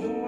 heart.